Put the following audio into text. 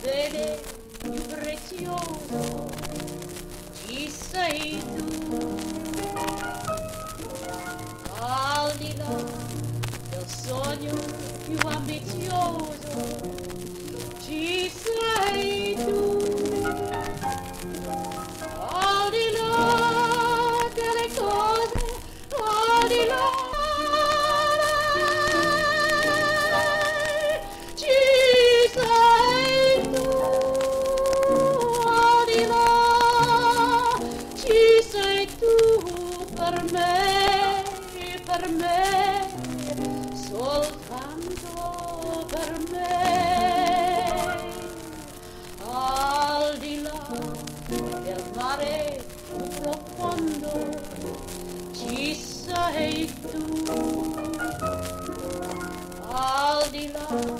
bene più prezioso. Chi sei tu? sogno più ambizioso. Ci sei tu. Al di là delle cose, al di là per me, per me. al di là